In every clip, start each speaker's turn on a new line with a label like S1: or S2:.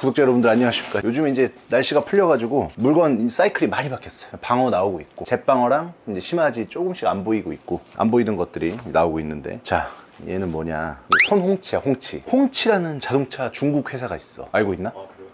S1: 구독자 여러분들 안녕하십니까? 요즘에 이제 날씨가 풀려가지고 물건 사이클이 많이 바뀌었어요. 방어 나오고 있고 잿방어랑 이제 심하지 조금씩 안 보이고 있고 안 보이던 것들이 나오고 있는데 자 얘는 뭐냐? 선홍치야 홍치. 홍치라는 자동차 중국 회사가 있어. 알고 있나?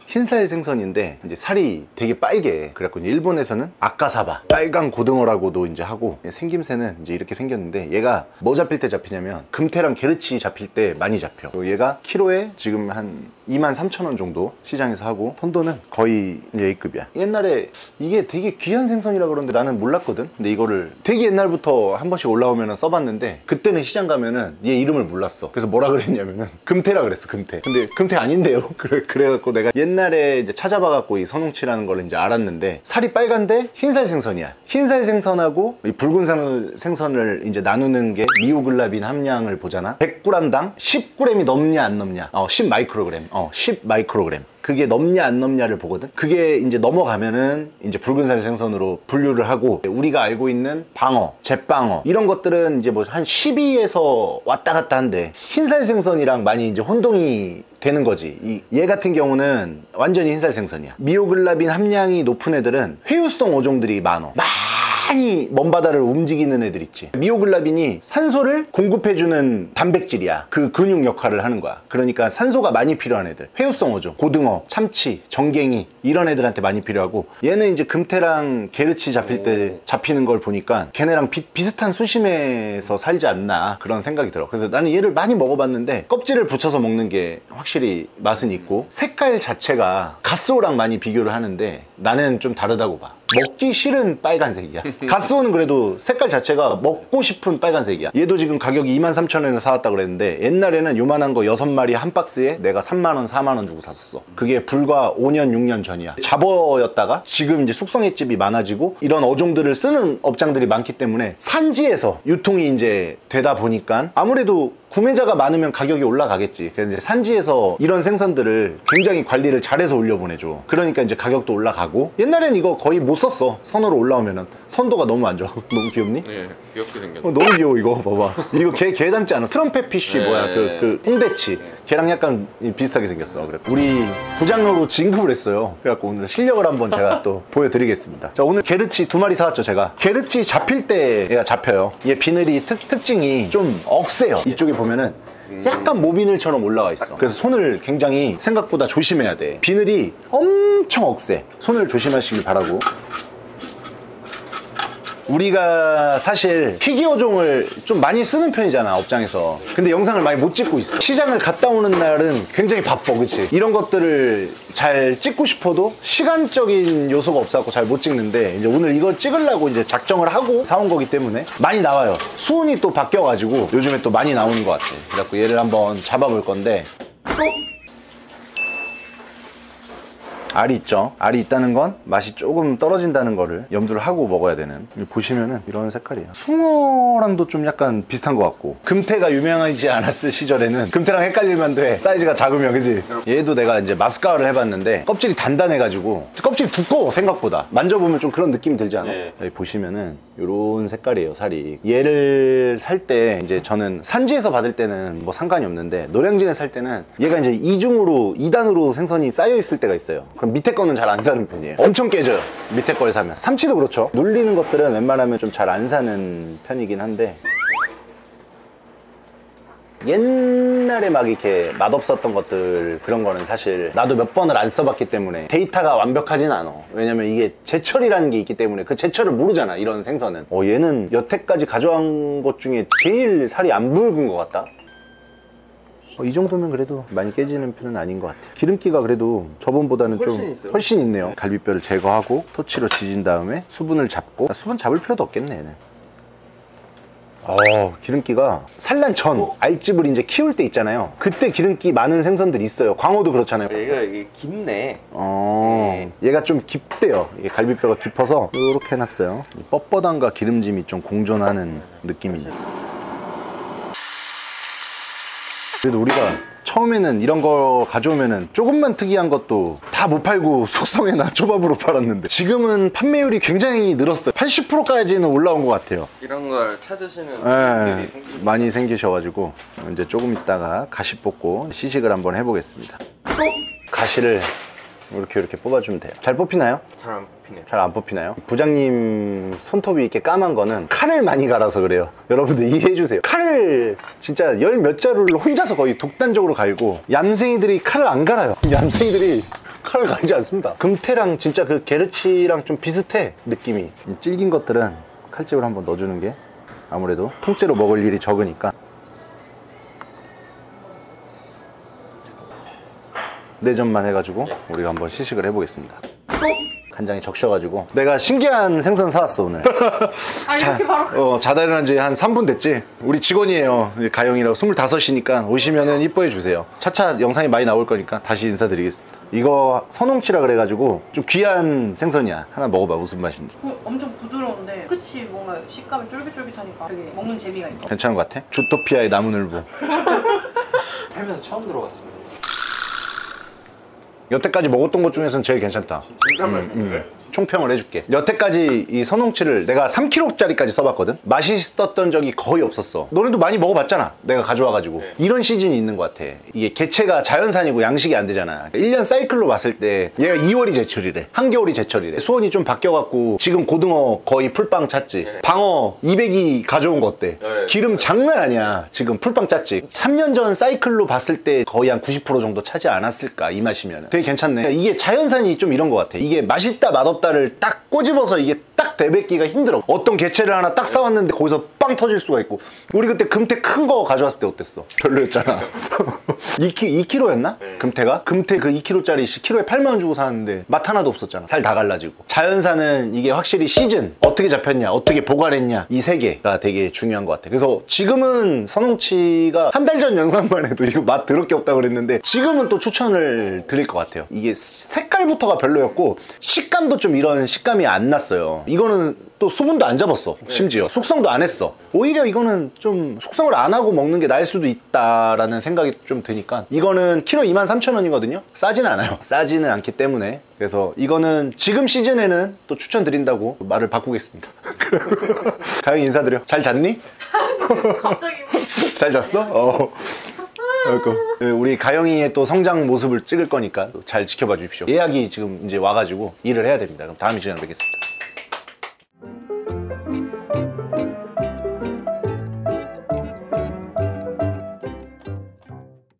S1: 흰살 생선인데 이제 살이 되게 빨개. 그래갖고 일본에서는 아까사바 빨강 고등어라고도 이제 하고 생김새는 이제 이렇게 생겼는데 얘가 뭐 잡힐 때 잡히냐면 금태랑 게르치 잡힐 때 많이 잡혀. 얘가 키로에 지금 한 2만 3천 원 정도 시장에서 하고 선도는 거의 이제 A급이야. 옛날에 이게 되게 귀한 생선이라 그러는데 나는 몰랐거든. 근데 이거를 되게 옛날부터 한 번씩 올라오면 써봤는데 그때는 시장 가면은 얘 이름을 몰랐어. 그래서 뭐라 그랬냐면은 금태라 그랬어 금태. 근데 금태 아닌데요? 그래, 그래갖고 내가 옛날 에 이제 찾아봐 갖고 이 선홍치라는 걸 이제 알았는데 살이 빨간데 흰살 생선이야. 흰살 생선하고 이 붉은 살 생선을 이제 나누는 게 미오글라빈 함량을 보잖아? 100g당 10g이 넘냐 안 넘냐? 어, 10 마이크로그램. 어, 10 마이크로그램 그게 넘냐 안 넘냐를 보거든? 그게 이제 넘어가면은 이제 붉은살 생선으로 분류를 하고 우리가 알고 있는 방어, 잿방어 이런 것들은 이제 뭐 한 12에서 왔다 갔다 한데 흰살 생선이랑 많이 이제 혼동이 되는 거지. 이, 얘 같은 경우는 완전히 흰살 생선이야. 미오글라빈 함량이 높은 애들은 회유성 어종들이 많어 많이 먼 바다를 움직이는 애들 있지. 미오글라빈이 산소를 공급해주는 단백질이야. 그 근육 역할을 하는 거야. 그러니까 산소가 많이 필요한 애들. 회유성 어종 고등어 참치 정갱이 이런 애들한테 많이 필요하고 얘는 이제 금태랑 게르치 잡힐 때 잡히는 걸 보니까 걔네랑 비, 비슷한 수심에서 살지 않나 그런 생각이 들어. 그래서 나는 얘를 많이 먹어봤는데 껍질을 붙여서 먹는 게 확실히 맛은 있고 색깔 자체가 가스오랑 많이 비교를 하는데 나는 좀 다르다고 봐 먹기 싫은 빨간색이야. 가스오는 그래도 색깔 자체가 먹고 싶은 빨간색이야. 얘도 지금 가격이 23,000원에 사왔다 그랬는데 옛날에는 요만한 거 6마리 한 박스에 내가 3만원 4만원 주고 샀었어. 그게 불과 5년 6년 전이야. 잡어였다가 지금 이제 숙성횟집이 많아지고 이런 어종들을 쓰는 업장들이 많기 때문에 산지에서 유통이 이제 되다 보니까 아무래도 구매자가 많으면 가격이 올라가겠지. 그래서 이제 산지에서 이런 생선들을 굉장히 관리를 잘해서 올려보내줘. 그러니까 이제 가격도 올라가고 옛날엔 이거 거의 못 썼어. 선으로 올라오면은 선도가 너무 안 좋아. 너무 귀엽니?
S2: 네, 귀엽게 생겼네.
S1: 어, 너무 귀여워 이거 봐봐. 이거 걔, 걔 닮지 않아? 트럼펫 피쉬
S2: 네.
S1: 뭐야 그, 그 홍대치. 걔랑 약간 비슷하게 생겼어. 그래. 우리 부장로로 진급을 했어요. 그래갖고 오늘 실력을 한번 제가 또 보여드리겠습니다. 자 오늘 게르치 두 마리 사왔죠 제가. 게르치 잡힐 때 얘가 잡혀요. 얘 비늘이 특, 특징이 좀 억세요. 이쪽에 보면은 약간 모비늘처럼 올라와 있어. 그래서 손을 굉장히 생각보다 조심해야 돼. 비늘이 엄청 억세. 손을 조심하시길 바라고. 우리가 사실 피기어종을 좀 많이 쓰는 편이잖아 업장에서. 근데 영상을 많이 못 찍고 있어. 시장을 갔다 오는 날은 굉장히 바빠 그치? 이런 것들을 잘 찍고 싶어도 시간적인 요소가 없어갖고 잘 못 찍는데 이제 오늘 이거 찍으려고 이제 작정을 하고 사온 거기 때문에 많이 나와요. 수온이 또 바뀌어가지고 요즘에 또 많이 나오는 것 같아. 그래갖고 얘를 한번 잡아볼 건데 알이 있죠. 알이 있다는 건 맛이 조금 떨어진다는 거를 염두를 하고 먹어야 되는. 보시면은 이런 색깔이에요. 숭어랑도 좀 약간 비슷한 것 같고. 금태가 유명하지 않았을 시절에는 금태랑 헷갈리면 돼. 사이즈가 작으면 그지? 얘도 내가 이제 마스카라를 해봤는데 껍질이 단단해가지고 껍질이 두꺼워 생각보다. 만져보면 좀 그런 느낌이 들지 않아?
S2: 네.
S1: 여기 보시면은 이런 색깔이에요 살이. 얘를 살 때 이제 저는 산지에서 받을 때는 뭐 상관이 없는데 노량진에 살 때는 얘가 이제 이중으로 2단으로 생선이 쌓여 있을 때가 있어요. 그럼 밑에 거는 잘 안 사는 편이에요. 엄청 깨져요. 밑에 걸 사면. 삼치도 그렇죠. 눌리는 것들은 웬만하면 좀 잘 안 사는 편이긴 한데 옛날에 막 이렇게 맛없었던 것들 그런 거는 사실 나도 몇 번을 안 써봤기 때문에 데이터가 완벽하진 않아 왜냐면 이게 제철이라는 게 있기 때문에 그 제철을 모르잖아 이런 생선은 어 얘는 여태까지 가져간 것 중에 제일 살이 안 붉은 것 같다 어, 이 정도면 그래도 많이 깨지는 편은 아닌 것 같아요 기름기가 그래도 저번보다는 좀
S2: 훨씬 있어요.
S1: 훨씬 있네요 갈비뼈를 제거하고 토치로 지진 다음에 수분을 잡고 아, 수분 잡을 필요도 없겠네 얘는 어, 기름기가 산란 전 알집을 이제 키울 때 있잖아요. 그때 기름기 많은 생선들이 있어요. 광어도 그렇잖아요.
S2: 얘가 이게 깊네.
S1: 어, 얘가 좀 깊대요. 이게 갈비뼈가 깊어서 이렇게 해놨어요. 이 뻣뻣함과 기름짐이 좀 공존하는 느낌이죠. 그래도 우리가 처음에는 이런 거 가져오면은 조금만 특이한 것도 다 못 팔고 숙성해나 초밥으로 팔았는데 지금은 판매율이 굉장히 늘었어요. 80%까지는 올라온 것 같아요.
S2: 이런 걸 찾으시는
S1: 예,
S2: 분들이 생기죠.
S1: 많이 생기셔가지고 이제 조금 있다가 가시 뽑고 시식을 한번 해보겠습니다. 가시를 이렇게 이렇게 뽑아주면 돼요. 잘 뽑히나요?
S2: 잘 안 뽑히네요.
S1: 잘 안 뽑히나요? 부장님 손톱이 이렇게 까만 거는 칼을 많이 갈아서 그래요. 여러분들 이해해 주세요. 칼을 진짜 열 몇 자루를 혼자서 거의 독단적으로 갈고 얌생이들이 칼을 안 갈아요. 얌생이들이 칼을 갈지 않습니다. 금태랑 진짜 그 게르치랑 좀 비슷해 느낌이. 이 질긴 것들은 칼집을 한번 넣어주는 게 아무래도 통째로 먹을 일이 적으니까. 네 점만 해가지고 우리가 한번 시식을 해보겠습니다. 간장이 적셔가지고. 내가 신기한 생선 사왔어 오늘.
S3: 아
S1: 자,
S3: 이렇게 바로?
S1: 어, 자다 일어난 지 한 3분 됐지? 우리 직원이에요 가영이라고. 25이니까 오시면은 이뻐해 주세요. 차차 영상이 많이 나올 거니까 다시 인사드리겠습니다. 이거 선홍치라 그래가지고 좀 귀한 생선이야. 하나 먹어봐 무슨 맛인지.
S3: 어, 엄청 부드러운데. 끝이 뭔가 식감이 쫄깃쫄깃하니까 되게 먹는 재미가 있어.
S1: 괜찮은 것 같아? 주토피아의 나무늘보.
S4: 살면서 처음 들어봤습니다.
S1: 여태까지 먹었던 것 중에서는 제일 괜찮다
S2: 진짜 맛있는데?
S1: 총평을 해줄게. 여태까지 이 선홍치를 내가 3kg짜리까지 써봤거든? 맛있었던 적이 거의 없었어. 너네도 많이 먹어봤잖아. 내가 가져와가지고.
S2: 네.
S1: 이런 시즌이 있는 것 같아. 이게 개체가 자연산이고 양식이 안 되잖아. 1년 사이클로 봤을 때 얘가 2월이 제철이래. 한겨울이 제철이래. 수온이 좀 바뀌어갖고 지금 고등어 거의 풀빵 찼지.
S2: 네.
S1: 방어 200이 가져온 거 어때?
S2: 네.
S1: 기름 장난 아니야. 지금 풀빵 짰지. 3년 전 사이클로 봤을 때 거의 한 90% 정도 차지 않았을까 이 맛이면. 되게 괜찮네. 이게 자연산이 좀 이런 것 같아. 이게 맛있다 맛없다 를 딱 꼬집어서 이게 딱 대뱉기가 힘들어. 어떤 개체를 하나 딱 사왔는데 거기서 빵 터질 수가 있고. 우리 그때 금태 큰 거 가져왔을 때 어땠어? 별로였잖아. 2kg, 2kg였나?
S2: 네.
S1: 금태가? 금태 그 2kg짜리 키로에 8만 원 주고 사는데 맛 하나도 없었잖아. 살 다 갈라지고. 자연산은 이게 확실히 시즌 어떻게 잡혔냐, 어떻게 보관했냐 이 세 개가 되게 중요한 것 같아. 그래서 지금은 선홍치가 한 달 전 영상만 해도 이거 맛 더럽게 없다 그랬는데 지금은 또 추천을 드릴 것 같아요. 이게 색 깔부터가 별로였고 식감도 좀 이런 식감이 안 났어요. 이거는 또 수분도 안 잡았어. 심지어 숙성도 안 했어. 오히려 이거는 좀 숙성을 안 하고 먹는 게 나을 수도 있다라는 생각이 좀 드니까 이거는 키로 23,000원이거든요. 싸진 않아요. 싸지는 않기 때문에 그래서 이거는 지금 시즌에는 또 추천드린다고 말을 바꾸겠습니다. 가영 인사드려. 잘 잤니?
S3: 갑자기
S1: 잘 잤어? 어. 네, 우리 가영이의 또 성장 모습을 찍을 거니까 잘 지켜봐 주십시오. 예약이 지금 이제 와가지고 일을 해야 됩니다. 그럼 다음 시간에 뵙겠습니다.